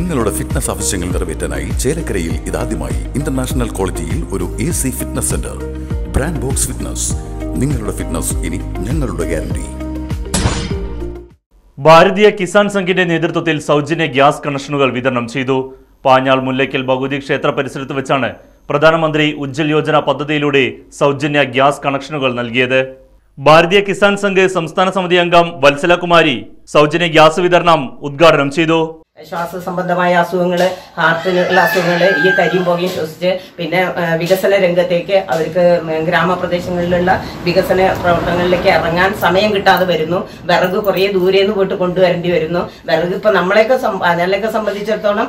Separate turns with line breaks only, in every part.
നിങ്ങളുടെ ഫിറ്റ്നസ് ആവശ്യങ്ങൾ നിറവേറ്റാനായി ചേലക്കരയിൽ ഇതാദ്യമായി ഇന്റർനാഷണൽ ക്വാളിറ്റിയിൽ ഒരു A C fitness centre brand box fitness നിങ്ങളുടെ ഫിറ്റ്നസ് ഇനി ഞങ്ങളുടെ ഗ്യാരണ്ടി
ഭാരതീയ കിസാൻ സംഘിന്റെ നേതൃത്വത്തിൽ സൗജന്യ ഗ്യാസ് കണക്ഷനുകൾ വിതരണം ചെയ്തു. പാഞ്ഞാൾ മുല്ലയ്ക്കൽ ഭഗവതി ക്ഷേത്ര പരിസരത്ത് വെച്ചാണ് പ്രധാനമന്ത്രി ഉജ്ജൽ യോജന പദ്ധതിയിലൂടെ സൗജന്യ ഗ്യാസ് കണക്ഷനുകൾ നൽകിയത്. ഭാരതീയ കിസാൻ സംഘ് സംസ്ഥാന സമിതി അംഗം വത്സലകുമാരി സൗജന്യ ഗ്യാസ് വിതരണം ഉദ്ഘാടനം ചെയ്തു.
ശ്വാസ സംബന്ധമായ അസുഖങ്ങൾ ഹാർട്ടിനുള്ള അസുഖങ്ങൾ ഈ കരിയും പുകയും ശ്വസിച്ച് പിന്നെ വികസന രംഗത്തേക്ക് അവർക്ക് ഗ്രാമപ്രദേശങ്ങളിലുള്ള വികസന പ്രവർത്തനങ്ങളിലേക്ക് ഇറങ്ങാൻ സമയം കിട്ടാതെ വരുന്നു. വിറക് കുറേ ദൂരെ നിന്ന് പോയിട്ട് കൊണ്ടുവരേണ്ടി വരുന്നു. വിറക് ഇപ്പം നമ്മളെയൊക്കെ ഞങ്ങളെയൊക്കെ സംബന്ധിച്ചിടത്തോളം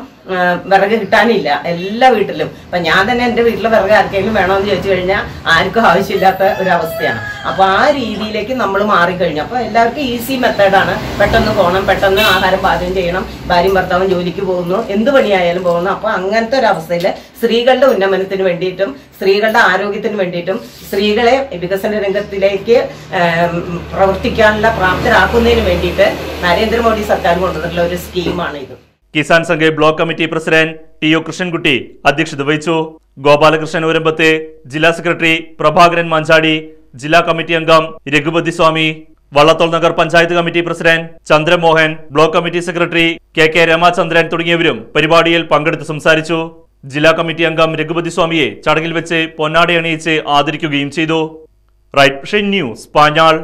വിറക് കിട്ടാനില്ല. എല്ലാ വീട്ടിലും. അപ്പം ഞാൻ തന്നെ എന്റെ വീട്ടിലെ വിറക് ആർക്കെങ്കിലും വേണമെന്ന് ചോദിച്ചു കഴിഞ്ഞാൽ ആർക്കും ആവശ്യമില്ലാത്ത ഒരു അവസ്ഥയാണ് അപ്പോൾ ആ രീതിയിലേക്ക് നമ്മൾ മാറിക്കഴിഞ്ഞു. അപ്പോൾ എല്ലാവർക്കും ഈസി മെത്തേഡാണ് പെട്ടെന്ന് പോകണം പെട്ടെന്ന് ആഹാരം പാചകം ചെയ്യണം. ഭാര്യയും ഭർത്താവും ജോലിക്ക് പോകുന്നു. എന്ത് പണിയായാലും പോകുന്നു. അപ്പൊ അങ്ങനത്തെ ഒരു അവസ്ഥയിൽ സ്ത്രീകളുടെ ഉന്നമനത്തിന് വേണ്ടിയിട്ടും സ്ത്രീകളുടെ ആരോഗ്യത്തിന് വേണ്ടിയിട്ടും സ്ത്രീകളെ വികസന രംഗത്തിലേക്ക് പ്രവർത്തിക്കാനുള്ള പ്രാപ്തരാക്കുന്നതിന് വേണ്ടിയിട്ട് നരേന്ദ്രമോദി സർക്കാർ കൊണ്ടുവന്നിട്ടുള്ള ഒരു സ്കീമാണ് ഇത്.
Kisan Sangh block committee president T O Krishnankutty അധ്യക്ഷത വഹിച്ചു. ഗോപാലകൃഷ്ണൻ ഊരമ്പത്ത് ജില്ലാ സെക്രട്ടറി പ്രഭാകരൻ മഞ്ചാടി ജില്ലാ കമ്മിറ്റി അംഗം Raghupathi Swami Vallathol Nagar panchayat committee president Chandramohan block committee secretary K K Ramachandran തുടങ്ങിയവരും പരിപാടിയിൽ പങ്കെടുത്ത് സംസാരിച്ചു. ജില്ലാ കമ്മിറ്റി അംഗം രഘുപതി സ്വാമിയെ ചടങ്ങിൽ വെച്ച് പൊന്നാടി അണിയിച്ച് ആദരിക്കുകയും ചെയ്തു. Right news Panjal.